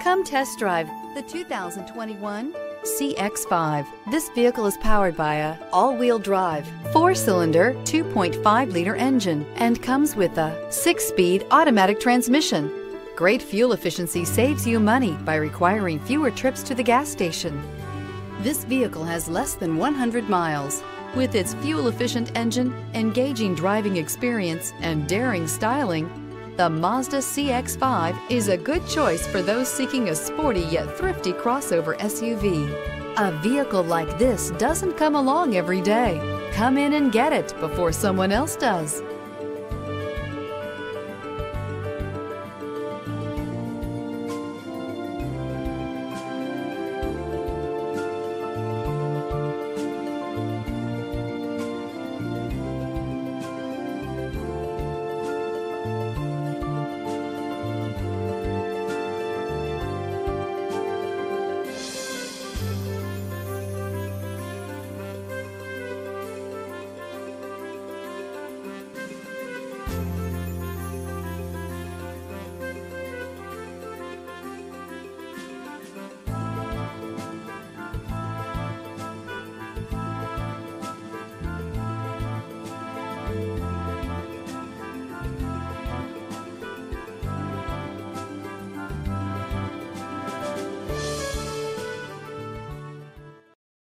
Come test drive the 2021 CX-5. This vehicle is powered by a all-wheel drive, four-cylinder, 2.5-liter engine and comes with a six-speed automatic transmission. Great fuel efficiency saves you money by requiring fewer trips to the gas station. This vehicle has less than 100 miles. With its fuel-efficient engine, engaging driving experience, and daring styling, the Mazda CX-5 is a good choice for those seeking a sporty yet thrifty crossover SUV. A vehicle like this doesn't come along every day. Come in and get it before someone else does.